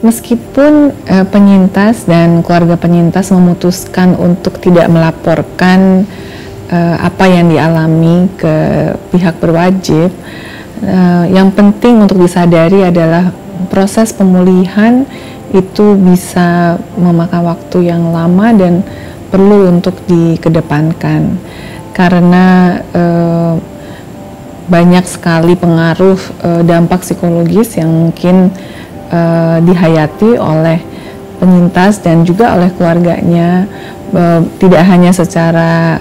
meskipun uh, penyintas dan keluarga penyintas memutuskan untuk tidak melaporkan uh, apa yang dialami ke pihak berwajib, uh, yang penting untuk disadari adalah proses pemulihan itu bisa memakan waktu yang lama dan perlu untuk dikedepankan. Karena uh, banyak sekali pengaruh uh, dampak psikologis yang mungkin uh, dihayati oleh penyintas dan juga oleh keluarganya. Uh, tidak hanya secara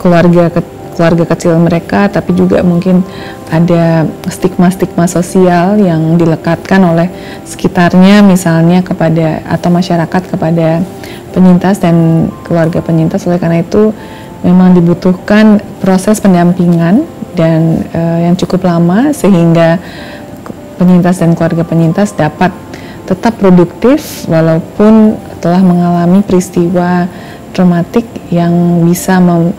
keluarga ke, keluarga kecil mereka tapi juga mungkin ada stigma-stigma sosial yang dilekatkan oleh sekitarnya misalnya kepada atau masyarakat kepada penyintas dan keluarga penyintas. Oleh karena itu memang dibutuhkan proses pendampingan dan uh, yang cukup lama sehingga penyintas dan keluarga penyintas dapat tetap produktif walaupun telah mengalami peristiwa traumatik yang bisa mem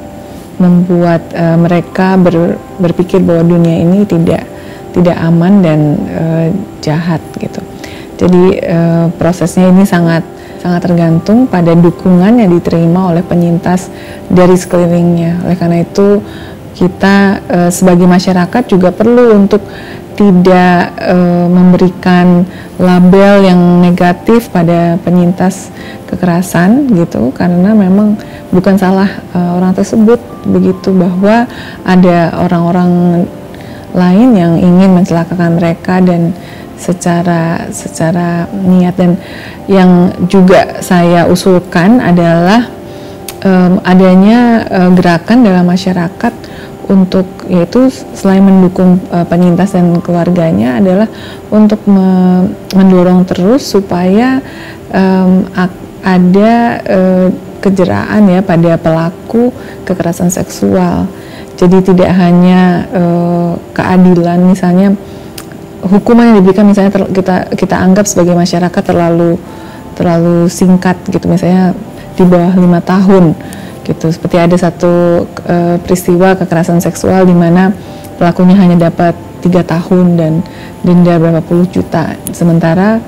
membuat uh, mereka ber berpikir bahwa dunia ini tidak tidak aman dan uh, jahat gitu. Jadi uh, prosesnya ini sangat sangat tergantung pada dukungan yang diterima oleh penyintas dari sekelilingnya. Oleh karena itu kita uh, sebagai masyarakat juga perlu untuk tidak e, memberikan label yang negatif pada penyintas kekerasan gitu karena memang bukan salah e, orang tersebut begitu bahwa ada orang-orang lain yang ingin mencelakakan mereka dan secara secara niat. Dan yang juga saya usulkan adalah um, adanya uh, gerakan dalam masyarakat untuk yaitu selain mendukung uh, penyintas dan keluarganya adalah untuk me mendorong terus supaya um, ada uh, kejeraan ya pada pelaku kekerasan seksual. Jadi tidak hanya uh, keadilan misalnya hukuman yang diberikan misalnya kita kita anggap sebagai masyarakat terlalu terlalu singkat gitu misalnya di bawah lima tahun gitu. Seperti ada satu uh, peristiwa kekerasan seksual di mana pelakunya hanya dapat tiga tahun dan denda berapa puluh juta. Sementara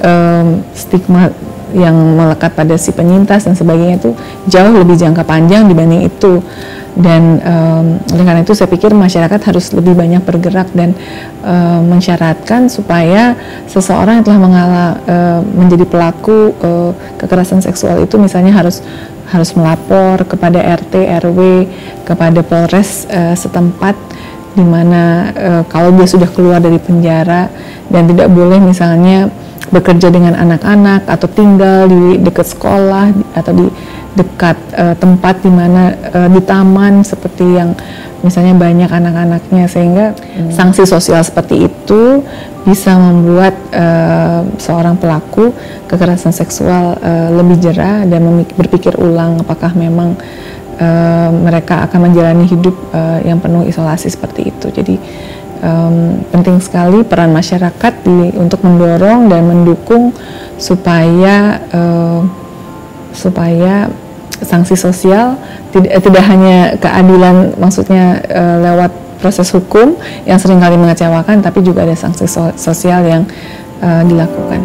um, stigma yang melekat pada si penyintas dan sebagainya itu jauh lebih jangka panjang dibanding itu dan um, oleh karena itu saya pikir masyarakat harus lebih banyak bergerak dan um, mensyaratkan supaya seseorang yang telah mengalami uh, menjadi pelaku uh, kekerasan seksual itu misalnya harus harus melapor kepada RT RW kepada Polres uh, setempat di mana uh, kalau dia sudah keluar dari penjara dan tidak boleh misalnya bekerja dengan anak-anak atau tinggal di dekat sekolah atau di dekat uh, tempat di mana uh, di taman seperti yang misalnya banyak anak-anaknya sehingga hmm. sanksi sosial seperti itu bisa membuat uh, seorang pelaku kekerasan seksual uh, lebih jerah dan berpikir ulang apakah memang uh, mereka akan menjalani hidup uh, yang penuh isolasi seperti itu. Jadi um, penting sekali peran masyarakat di, untuk mendorong dan mendukung supaya uh, supaya sanksi sosial tidak eh, tidak hanya keadilan maksudnya uh, lewat proses hukum yang sering kali mengecewakan tapi juga ada sanksi so sosial yang uh, dilakukan.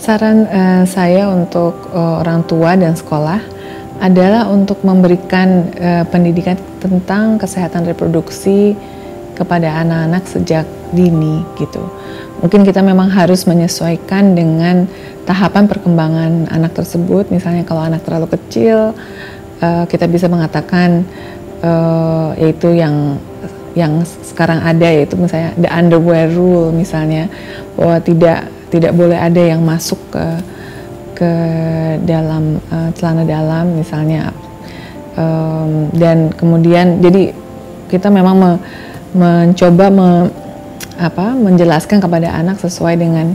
Saran uh, saya untuk uh, orang tua dan sekolah adalah untuk memberikan uh, pendidikan tentang kesehatan reproduksi kepada anak-anak sejak dini gitu. Mungkin kita memang harus menyesuaikan dengan tahapan perkembangan anak tersebut. Misalnya kalau anak terlalu kecil, uh, kita bisa mengatakan uh, yaitu yang yang sekarang ada yaitu misalnya the underwear rule misalnya bahwa tidak tidak boleh ada yang masuk ke ke dalam uh, celana dalam misalnya um, dan kemudian jadi kita memang me, mencoba me, apa menjelaskan kepada anak sesuai dengan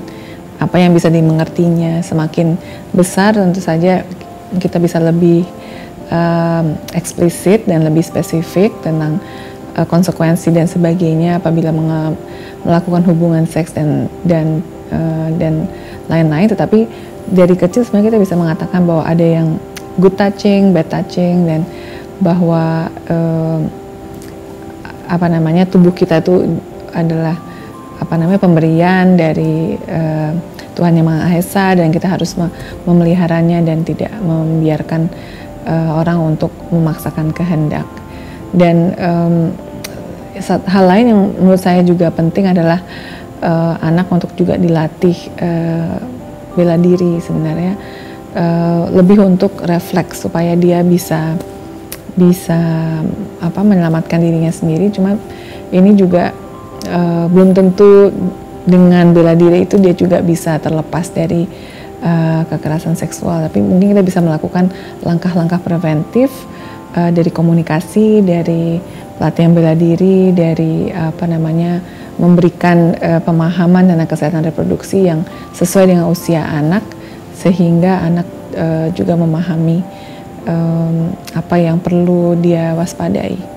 apa yang bisa dimengertinya. Semakin besar tentu saja kita bisa lebih um, eksplisit dan lebih spesifik tentang uh, konsekuensi dan sebagainya apabila melakukan hubungan seks dan dan uh, dan lain-lain. Tetapi dari kecil sebenarnya kita bisa mengatakan bahwa ada yang good touching, bad touching dan bahwa uh, apa namanya tubuh kita itu adalah apa namanya pemberian dari uh, Tuhan yang Maha Esa dan kita harus memeliharanya dan tidak membiarkan uh, orang untuk memaksakan kehendak. Dan um, hal lain yang menurut saya juga penting adalah uh, anak untuk juga dilatih uh, bela diri sebenarnya uh, lebih untuk refleks supaya dia bisa bisa apa menyelamatkan dirinya sendiri. Cuma ini juga uh, belum tentu dengan bela diri itu dia juga bisa terlepas dari uh, kekerasan seksual. Tapi mungkin kita bisa melakukan langkah-langkah preventif uh, dari komunikasi, dari pelatihan bela diri, dari apa namanya memberikan uh, pemahaman tentang kesehatan reproduksi yang sesuai dengan usia anak sehingga anak uh, juga memahami um, apa yang perlu dia waspadai.